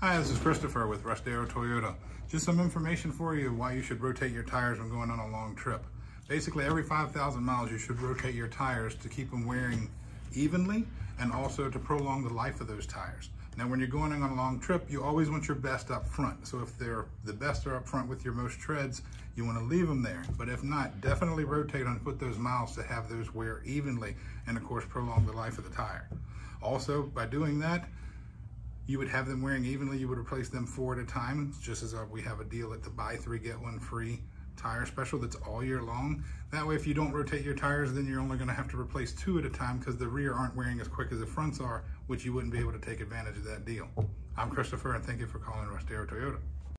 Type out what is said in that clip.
Hi, this is Christopher with Russ Darrow Toyota. Just some information for you why you should rotate your tires when going on a long trip. Basically, every 5,000 miles, you should rotate your tires to keep them wearing evenly and also to prolong the life of those tires. Now, when you're going on a long trip, you always want your best up front. So if they're the best are up front with your most treads, you want to leave them there. But if not, definitely rotate and put those miles to have those wear evenly and of course prolong the life of the tire. Also, by doing that, you would have them wearing evenly. You would replace them four at a time, just as uh, we have a deal at the buy three, get one free tire special that's all year long. That way, if you don't rotate your tires, then you're only gonna have to replace two at a time because the rear aren't wearing as quick as the fronts are, which you wouldn't be able to take advantage of that deal. I'm Christopher, and thank you for calling Russ Darrow Toyota.